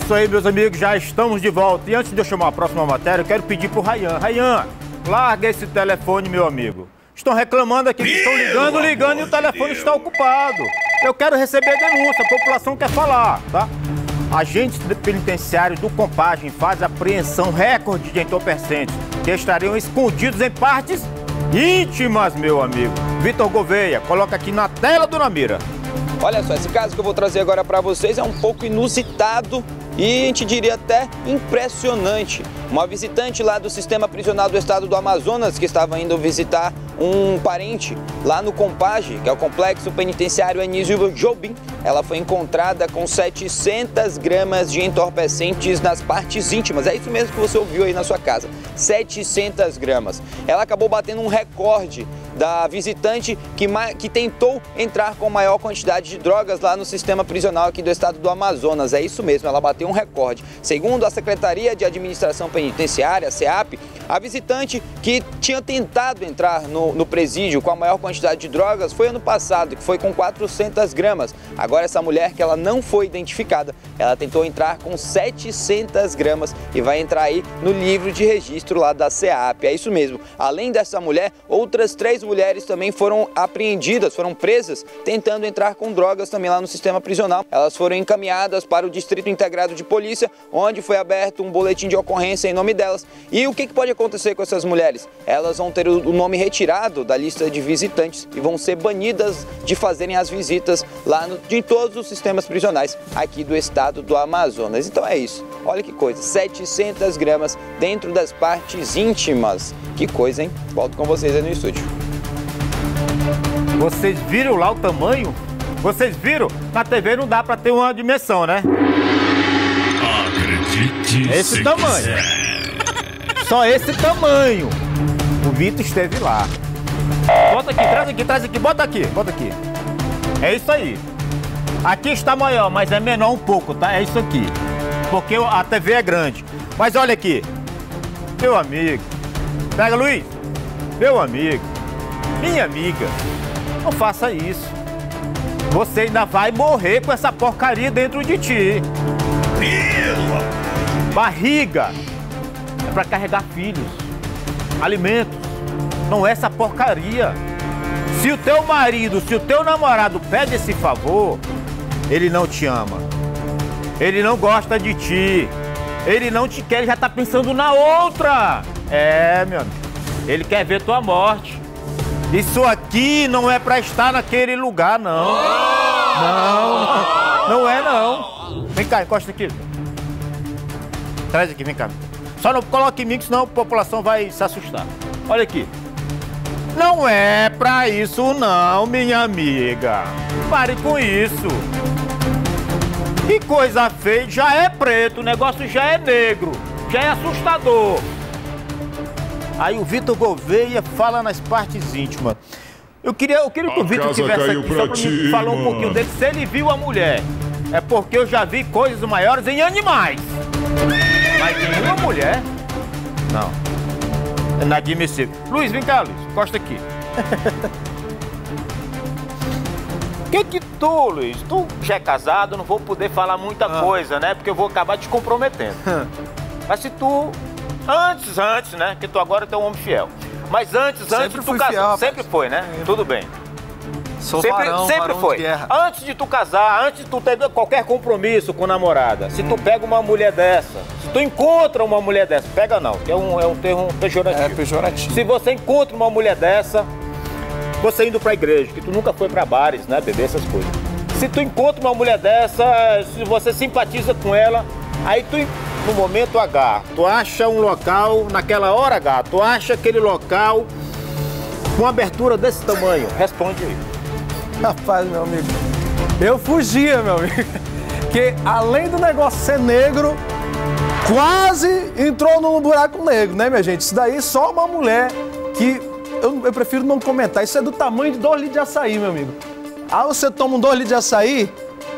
isso aí, meus amigos, já estamos de volta. E antes de eu chamar a próxima matéria, eu quero pedir pro Rayan. Rayan, larga esse telefone, meu amigo. Estão reclamando aqui, que estão ligando, ligando e o telefone está ocupado. Eu quero receber denúncia, a população quer falar, tá? Agentes penitenciários do Compagem fazem apreensão recorde de entorpecentes que estariam escondidos em partes íntimas, meu amigo. Vitor Gouveia, coloca aqui na tela do Namira. Olha só, esse caso que eu vou trazer agora para vocês é um pouco inusitado e a gente diria até impressionante. Uma visitante lá do sistema prisional do estado do Amazonas que estava indo visitar um parente lá no Compage, que é o complexo penitenciário Anísio Jobim, ela foi encontrada com 700 gramas de entorpecentes nas partes íntimas. É isso mesmo que você ouviu aí na sua casa. 700 gramas. Ela acabou batendo um recorde da visitante que, que tentou entrar com maior quantidade de drogas lá no sistema prisional aqui do estado do Amazonas. É isso mesmo, ela bateu um recorde. Segundo a Secretaria de Administração Penitenciária, SEAP, a visitante que tinha tentado entrar no, no presídio com a maior quantidade de drogas foi ano passado, que foi com 400 gramas. Agora essa mulher que ela não foi identificada, ela tentou entrar com 700 gramas e vai entrar aí no livro de registro lá da SEAP. É isso mesmo. Além dessa mulher, outras três mulheres também foram apreendidas, foram presas, tentando entrar com drogas também lá no sistema prisional. Elas foram encaminhadas para o Distrito Integrado de Polícia, onde foi aberto um boletim de ocorrência em nome delas. E o que pode acontecer com essas mulheres? Elas vão ter o nome retirado da lista de visitantes e vão ser banidas de fazerem as visitas lá no, de todos os sistemas prisionais aqui do estado do Amazonas. Então é isso. Olha que coisa, 700 gramas dentro das partes íntimas. Que coisa, hein? Volto com vocês aí no estúdio. Vocês viram lá o tamanho? Vocês viram? Na TV não dá para ter uma dimensão, né? Acredite. Esse tamanho. Quiser. Só esse tamanho. O Vitor esteve lá. Bota aqui, traz aqui, traz aqui, bota aqui, bota aqui. É isso aí. Aqui está maior, mas é menor um pouco, tá? É isso aqui. Porque a TV é grande. Mas olha aqui. Meu amigo. Pega, Luiz. Meu amigo. Minha amiga. Não faça isso. Você ainda vai morrer com essa porcaria dentro de ti. Barriga é para carregar filhos, alimentos. Não é essa porcaria. Se o teu marido, se o teu namorado pede esse favor, ele não te ama. Ele não gosta de ti. Ele não te quer, ele já tá pensando na outra. É, meu amigo. Ele quer ver tua morte. Isso aqui não é para estar naquele lugar, não. Não, não é não. Vem cá, encosta aqui. Traz aqui, vem cá. Só não coloque em mim, senão a população vai se assustar. Olha aqui. Não é pra isso não, minha amiga. Pare com isso. Que coisa feia, já é preto, o negócio já é negro, já é assustador. Aí o Vitor Gouveia fala nas partes íntimas. Eu queria, eu queria que o Vitor tivesse aqui só pra me falar um pouquinho dele. Se ele viu a mulher, é porque eu já vi coisas maiores em animais. Mas em uma mulher, não. Inadmissível. Luiz, vem cá, Luiz. Costa aqui. que que tu, Luiz? Tu já é casado, não vou poder falar muita ah. coisa, né? Porque eu vou acabar te comprometendo. Mas se tu. Antes, antes, né? Que tu agora é um homem fiel. Mas antes, sempre antes tu casar. Sempre foi, né? Tudo bem. Sou sempre, varão, sempre varão foi. Antes de tu casar, antes de tu ter qualquer compromisso com namorada, se tu pega uma mulher dessa, se tu encontra uma mulher dessa, pega não, que é um, é um termo pejorativo. É pejorativo. Se você encontra uma mulher dessa, você indo pra igreja, que tu nunca foi pra bares, né, beber essas coisas. Se tu encontra uma mulher dessa, se você simpatiza com ela, aí tu, no momento H, tu acha um local, naquela hora H, tu acha aquele local com abertura desse tamanho. Responde aí. Rapaz, meu amigo, eu fugia, meu amigo. Que além do negócio ser negro, quase entrou num buraco negro, né, minha gente? Isso daí só uma mulher que eu, eu prefiro não comentar. Isso é do tamanho de dois litros de açaí, meu amigo. Ah, você toma um dois litros de açaí,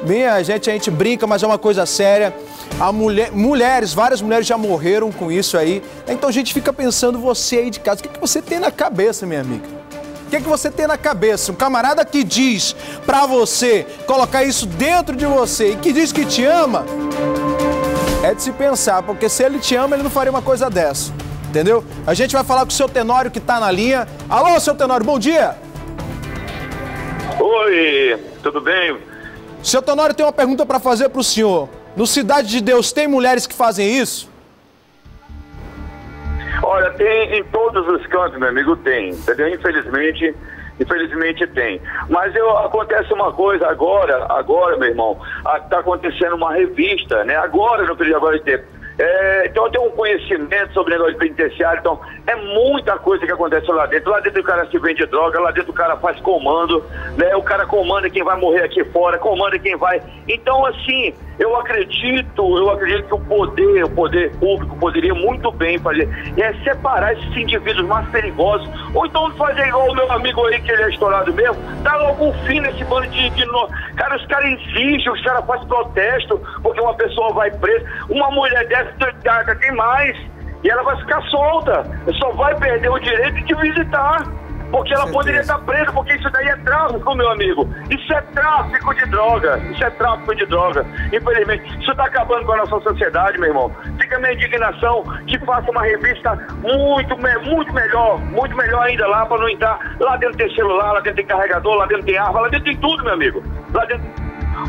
minha gente, a gente brinca, mas é uma coisa séria. A mulher, mulheres, várias mulheres já morreram com isso aí. Então a gente fica pensando, você aí de casa, o que, que você tem na cabeça, minha amiga? O que, que você tem na cabeça? Um camarada que diz pra você colocar isso dentro de você e que diz que te ama, é de se pensar, porque se ele te ama, ele não faria uma coisa dessa. Entendeu? A gente vai falar com o seu Tenório que tá na linha. Alô, seu Tenório, bom dia! Oi, tudo bem? Seu Tenório tem uma pergunta para fazer pro senhor. No Cidade de Deus tem mulheres que fazem isso? Olha, tem em todos os cantos, meu amigo, tem, entendeu? Infelizmente, infelizmente tem. Mas eu, acontece uma coisa agora, agora, meu irmão, está acontecendo uma revista, né? Agora, no período agora de tempo é, então eu tenho um conhecimento sobre negócio penitenciário, então é muita coisa que acontece lá dentro. Lá dentro o cara se vende droga, lá dentro o cara faz comando, né? O cara comanda quem vai morrer aqui fora, comanda quem vai. Então, assim, eu acredito, eu acredito que o poder, o poder público poderia muito bem fazer, é separar esses indivíduos mais perigosos, ou então fazer igual o meu amigo aí, que ele é estourado mesmo, dar logo um fim nesse bando de, de no... Cara, os caras exigem, os caras fazem protesto, porque uma pessoa vai presa. Uma mulher dessa tem mais. E ela vai ficar solta. Só vai perder o direito de visitar. Porque ela poderia estar presa, porque isso daí é tráfico, meu amigo. Isso é tráfico de droga. Isso é tráfico de droga. Infelizmente, isso está acabando com a nossa sociedade, meu irmão. Fica a minha indignação que faça uma revista muito, muito melhor, muito melhor ainda lá, para não entrar. Lá dentro tem celular, lá dentro tem carregador, lá dentro tem arma, lá dentro tem tudo, meu amigo. Lá dentro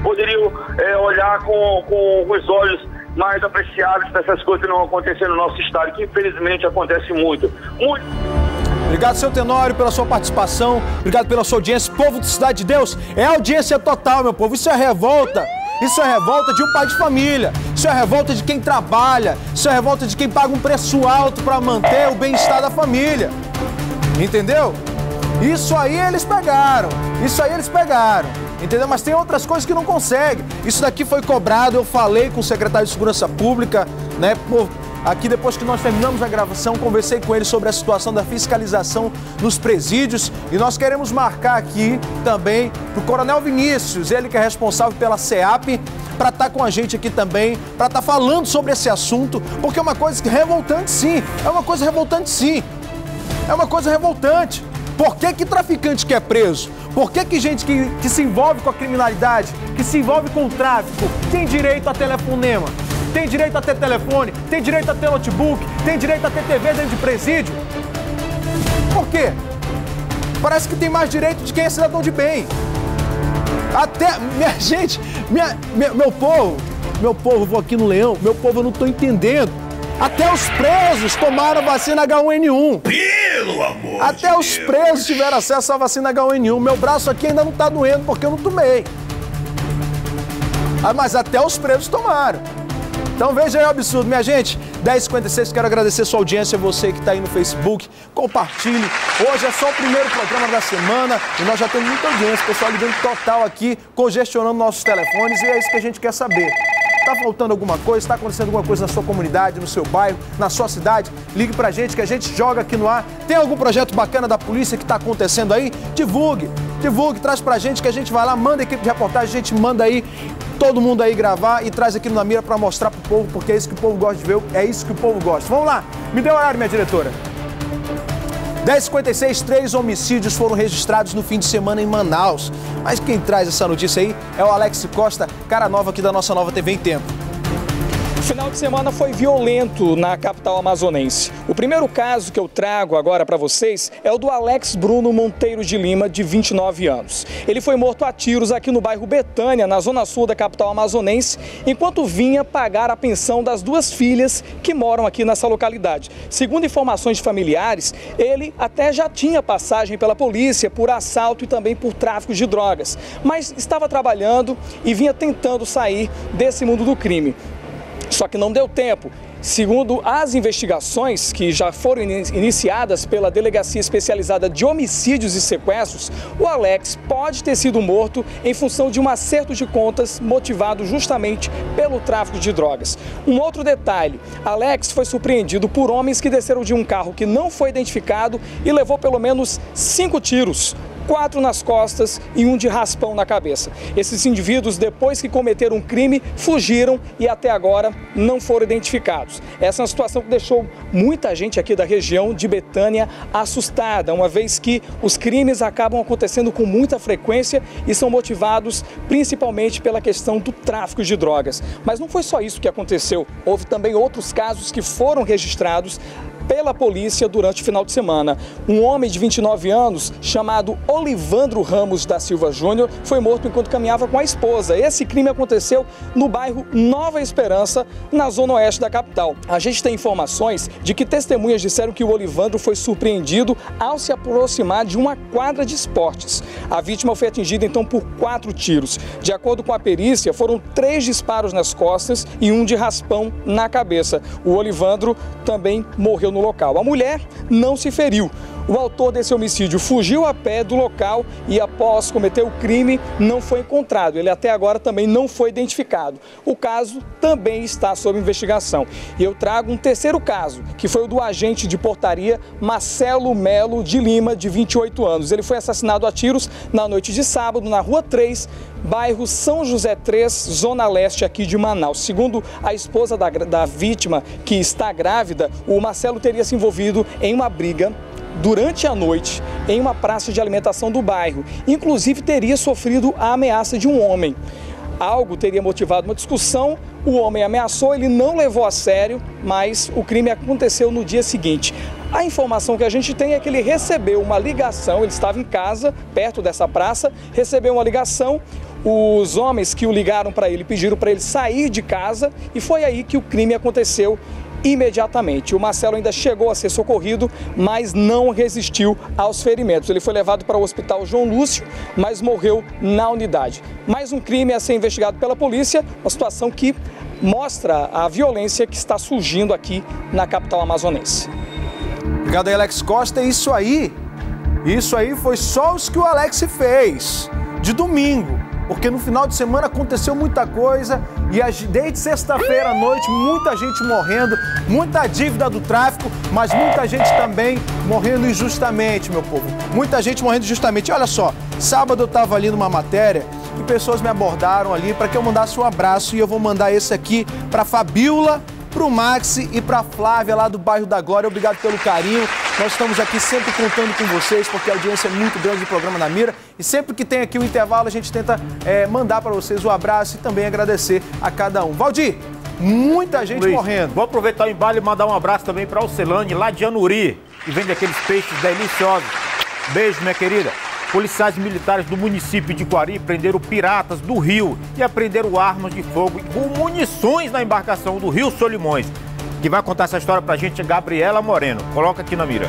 poderiam é, olhar com, com os olhos mais apreciados para essas coisas não acontecer no nosso estado, que infelizmente acontece muito. Muito. Obrigado, seu Tenório, pela sua participação. Obrigado pela sua audiência. Povo de Cidade de Deus, é audiência total, meu povo. Isso é revolta. Isso é revolta de um pai de família. Isso é revolta de quem trabalha. Isso é revolta de quem paga um preço alto para manter o bem-estar da família. Entendeu? Isso aí eles pegaram. Isso aí eles pegaram. Entendeu? Mas tem outras coisas que não consegue. Isso daqui foi cobrado, eu falei com o secretário de Segurança Pública, né? Pô, aqui depois que nós terminamos a gravação, conversei com ele sobre a situação da fiscalização nos presídios e nós queremos marcar aqui também o Coronel Vinícius, ele que é responsável pela SEAP, para estar tá com a gente aqui também, para estar tá falando sobre esse assunto, porque é uma coisa revoltante sim, é uma coisa revoltante sim, é uma coisa revoltante. Por que, que traficante quer preso? Por que, que gente que, que se envolve com a criminalidade, que se envolve com o tráfico, tem direito a telefonema? Tem direito a ter telefone? Tem direito a ter notebook? Tem direito a ter TV dentro de presídio? Por quê? Parece que tem mais direito de quem é cidadão de bem. Até, minha gente, minha, meu, meu povo, meu povo, vou aqui no Leão, meu povo, eu não estou entendendo. Até os presos tomaram vacina H1N1. Pelo amor Até de os Deus. presos tiveram acesso à vacina H1N1. Meu braço aqui ainda não está doendo porque eu não tomei. Ah, mas até os presos tomaram. Então veja aí o absurdo, minha gente. 10h56, quero agradecer sua audiência, você que está aí no Facebook. Compartilhe. Hoje é só o primeiro programa da semana e nós já temos muita audiência. Pessoal ligando total aqui, congestionando nossos telefones e é isso que a gente quer saber. Está faltando alguma coisa? Está acontecendo alguma coisa na sua comunidade, no seu bairro, na sua cidade? Ligue para a gente que a gente joga aqui no ar. Tem algum projeto bacana da polícia que está acontecendo aí? Divulgue, divulgue, traz para a gente que a gente vai lá, manda a equipe de reportagem, a gente manda aí todo mundo aí gravar e traz aqui no Mira para mostrar para o povo, porque é isso que o povo gosta de ver, é isso que o povo gosta. Vamos lá, me dê o horário, minha diretora. 10h56, três homicídios foram registrados no fim de semana em Manaus. Mas quem traz essa notícia aí é o Alex Costa, cara nova aqui da nossa nova TV em Tempo final de semana foi violento na capital amazonense. O primeiro caso que eu trago agora para vocês é o do Alex Bruno Monteiro de Lima, de 29 anos. Ele foi morto a tiros aqui no bairro Betânia, na zona sul da capital amazonense, enquanto vinha pagar a pensão das duas filhas que moram aqui nessa localidade. Segundo informações de familiares, ele até já tinha passagem pela polícia por assalto e também por tráfico de drogas, mas estava trabalhando e vinha tentando sair desse mundo do crime. Só que não deu tempo. Segundo as investigações que já foram iniciadas pela Delegacia Especializada de Homicídios e Sequestros, o Alex pode ter sido morto em função de um acerto de contas motivado justamente pelo tráfico de drogas. Um outro detalhe: Alex foi surpreendido por homens que desceram de um carro que não foi identificado e levou pelo menos cinco tiros quatro nas costas e um de raspão na cabeça. Esses indivíduos, depois que cometeram um crime, fugiram e até agora não foram identificados. Essa é uma situação que deixou muita gente aqui da região de Betânia assustada, uma vez que os crimes acabam acontecendo com muita frequência e são motivados principalmente pela questão do tráfico de drogas. Mas não foi só isso que aconteceu, houve também outros casos que foram registrados pela polícia durante o final de semana. Um homem de 29 anos, chamado Olivandro Ramos da Silva Júnior, foi morto enquanto caminhava com a esposa. Esse crime aconteceu no bairro Nova Esperança, na zona oeste da capital. A gente tem informações de que testemunhas disseram que o Olivandro foi surpreendido ao se aproximar de uma quadra de esportes. A vítima foi atingida então por quatro tiros. De acordo com a perícia, foram três disparos nas costas e um de raspão na cabeça. O Olivandro também morreu no local. A mulher não se feriu. O autor desse homicídio fugiu a pé do local e, após cometer o crime, não foi encontrado. Ele até agora também não foi identificado. O caso também está sob investigação. E eu trago um terceiro caso, que foi o do agente de portaria Marcelo Melo de Lima, de 28 anos. Ele foi assassinado a tiros na noite de sábado, na Rua 3, bairro São José 3, Zona Leste aqui de Manaus. Segundo a esposa da, da vítima, que está grávida, o Marcelo teria se envolvido em uma briga durante a noite em uma praça de alimentação do bairro. Inclusive teria sofrido a ameaça de um homem. Algo teria motivado uma discussão, o homem ameaçou, ele não levou a sério, mas o crime aconteceu no dia seguinte. A informação que a gente tem é que ele recebeu uma ligação, ele estava em casa, perto dessa praça, recebeu uma ligação, os homens que o ligaram para ele pediram para ele sair de casa e foi aí que o crime aconteceu imediatamente. O Marcelo ainda chegou a ser socorrido, mas não resistiu aos ferimentos. Ele foi levado para o hospital João Lúcio, mas morreu na unidade. Mais um crime a ser investigado pela polícia, uma situação que mostra a violência que está surgindo aqui na capital amazonense. Obrigado aí, Alex Costa. Isso aí, isso aí foi só os que o Alex fez de domingo porque no final de semana aconteceu muita coisa e desde sexta-feira à noite muita gente morrendo, muita dívida do tráfico, mas muita gente também morrendo injustamente, meu povo. Muita gente morrendo injustamente. Olha só, sábado eu estava ali numa matéria e pessoas me abordaram ali para que eu mandasse um abraço e eu vou mandar esse aqui para Fabiola para o Maxi e para a Flávia lá do bairro da Glória. Obrigado pelo carinho. Nós estamos aqui sempre contando com vocês, porque a audiência é muito grande do programa na Mira. E sempre que tem aqui o intervalo, a gente tenta é, mandar para vocês o um abraço e também agradecer a cada um. Valdir, muita gente Luiz, morrendo. Vou aproveitar o embalo e mandar um abraço também para o Celane, lá de Anuri, que vende aqueles peixes deliciosos. Beijo, minha querida. Policiais militares do município de Guari prenderam piratas do rio e apreenderam armas de fogo com munições na embarcação do Rio Solimões. Quem vai contar essa história pra gente é Gabriela Moreno. Coloca aqui na mira.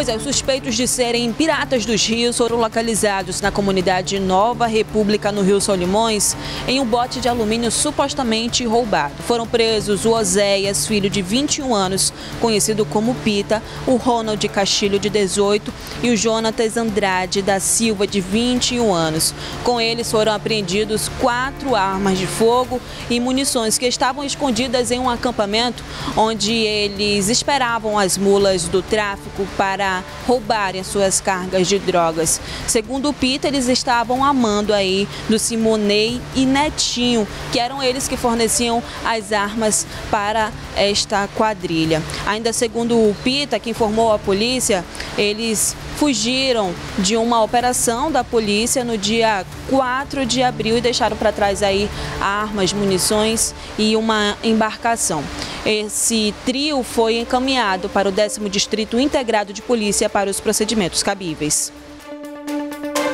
Pois é, os suspeitos de serem piratas dos rios foram localizados na comunidade Nova República, no Rio Solimões, em um bote de alumínio supostamente roubado. Foram presos o Oséias, filho de 21 anos, conhecido como Pita, o Ronald Castilho, de 18, e o Jonatas Andrade da Silva, de 21 anos. Com eles foram apreendidos quatro armas de fogo e munições que estavam escondidas em um acampamento onde eles esperavam as mulas do tráfico para roubarem suas cargas de drogas. Segundo o Pita, eles estavam amando aí do Simonei e Netinho, que eram eles que forneciam as armas para esta quadrilha. Ainda segundo o Pita, que informou a polícia, eles fugiram de uma operação da polícia no dia 4 de abril e deixaram para trás aí armas, munições e uma embarcação. Esse trio foi encaminhado para o 10 Distrito Integrado de Polícia para os procedimentos cabíveis.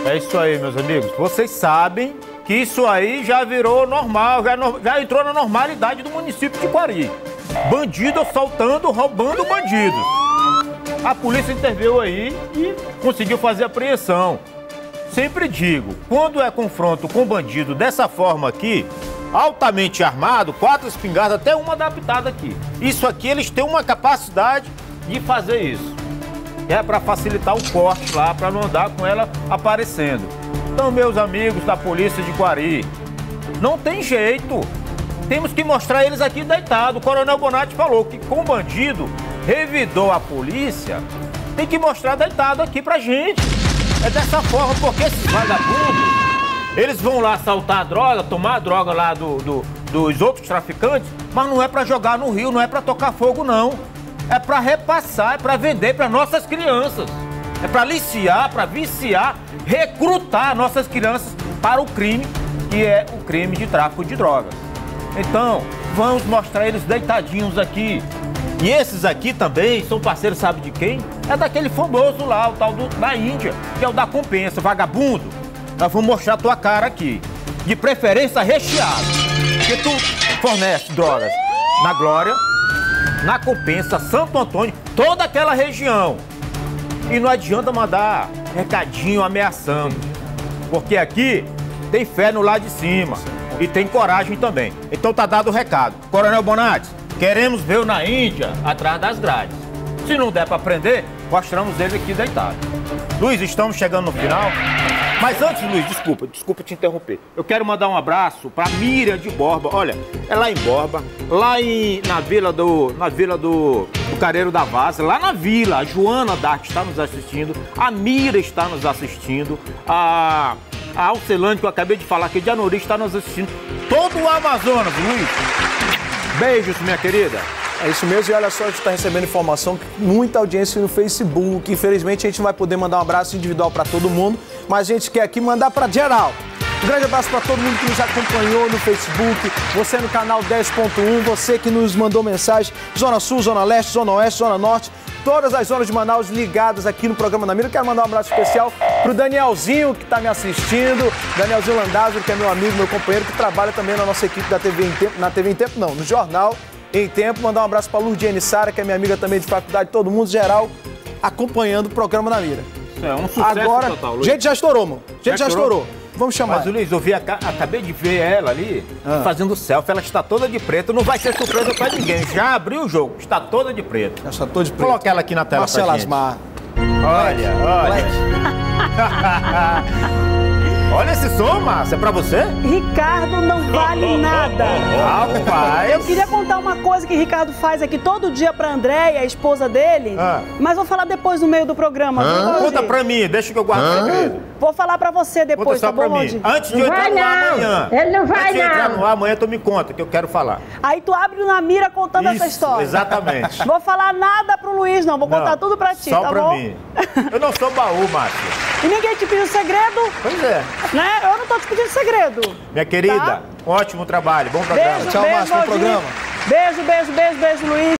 É isso aí, meus amigos. Vocês sabem que isso aí já virou normal, já, já entrou na normalidade do município de Quari. Bandido assaltando, roubando bandidos a polícia interveio aí e conseguiu fazer apreensão. Sempre digo, quando é confronto com bandido dessa forma aqui, altamente armado, quatro espingardas, até uma adaptada aqui. Isso aqui eles têm uma capacidade de fazer isso. É para facilitar o corte lá, para não andar com ela aparecendo. Então, meus amigos da polícia de Quari, não tem jeito. Temos que mostrar eles aqui deitados. O Coronel Bonatti falou que com bandido revidou a polícia, tem que mostrar deitado aqui pra gente. É dessa forma, porque esses vagabundos, eles vão lá assaltar a droga, tomar a droga lá do, do- dos outros traficantes, mas não é pra jogar no rio, não é pra tocar fogo, não. É pra repassar, é pra vender para nossas crianças. É pra liciar, pra viciar, recrutar nossas crianças para o crime, que é o crime de tráfico de drogas. Então, vamos mostrar eles deitadinhos aqui. E esses aqui também são parceiros, sabe de quem? É daquele famoso lá, o tal do, da Índia, que é o da compensa, vagabundo. Nós vamos mostrar tua cara aqui. De preferência recheado. Porque tu fornece drogas na Glória, na Compensa, Santo Antônio, toda aquela região. E não adianta mandar recadinho ameaçando. Porque aqui tem fé no lado de cima. E tem coragem também. Então tá dado o recado. Coronel Bonatti, queremos ver na Índia atrás das grades. Se não der pra prender, mostramos ele aqui deitado. Luiz, estamos chegando no final. Mas antes, Luiz, desculpa, desculpa te interromper. Eu quero mandar um abraço pra Miriam de Borba. Olha, é lá em Borba, lá em, na vila do. Na vila do, do Careiro da Vaza, lá na vila. A Joana Dark está nos assistindo, a Mira está nos assistindo, a, a Alcelane, que eu acabei de falar aqui, de Anori está nos assistindo. Todo o Amazonas, Luiz. Beijos, minha querida. É isso mesmo, e olha só, a gente está recebendo informação, muita audiência no Facebook. Infelizmente, a gente não vai poder mandar um abraço individual para todo mundo, mas a gente quer aqui mandar para geral. Um grande abraço para todo mundo que nos acompanhou no Facebook, você no canal 10.1, você que nos mandou mensagem, Zona Sul, Zona Leste, Zona Oeste, Zona Norte, todas as zonas de Manaus ligadas aqui no programa da Mira. Quero mandar um abraço especial pro Danielzinho, que está me assistindo, Danielzinho Landázaro, que é meu amigo, meu companheiro, que trabalha também na nossa equipe da TV em Tempo, na TV em Tempo não, no jornal em tempo. Mandar um abraço para Lourdiane Sara, que é minha amiga também de faculdade, todo mundo geral acompanhando o programa na mira. É um sucesso Agora, total, Luiz. gente já estourou, mano. Gente já, Já estourou? estourou. Vamos chamar. Mas, Luiz, eu vi, aca- acabei de ver ela ali Ah. fazendo selfie. Ela está toda de preto. Não vai ser surpresa pra ninguém. Já abriu o jogo. Está toda de preto. Já está todo de preto. Coloca ela aqui na tela Marcela pra gente. Asmar. Olha, olha. olha esse som, Márcia. É pra você? Ricardo não vale nada. Rapaz. Eu queria contar uma coisa que Ricardo faz aqui todo dia pra Andréia, a esposa dele, Ah. mas vou falar depois no meio do programa. Valdir? Conta pra mim. Deixa que eu guardo o segredo. Vou falar pra você Conta depois, só tá pra bom, mim. Antes de Não eu entrar no ar não. amanhã. Ele não vai Antes de eu entrar não. no ar amanhã, tu me conta que eu quero falar. Aí tu abre na mira contando essa Isso, história. exatamente. Vou falar nada pro Luiz, não. Vou contar Não, tudo pra ti, Só tá pra bom? mim. Eu não sou baú, Márcia. E ninguém te pediu segredo, Pois é. né? Eu não tô te pedindo segredo. Minha querida, Tá. ótimo trabalho. Bom programa. Beijo, Tchau, beijo, Márcio, bom programa. Beijo, beijo, beijo, beijo, Luiz.